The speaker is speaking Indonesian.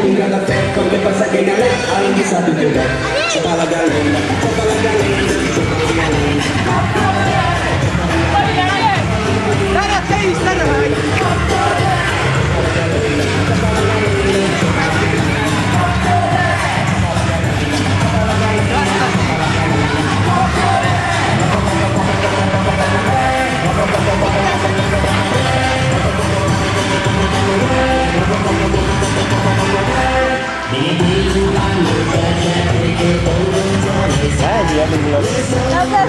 tunggal caffè con che w ogóle. Ale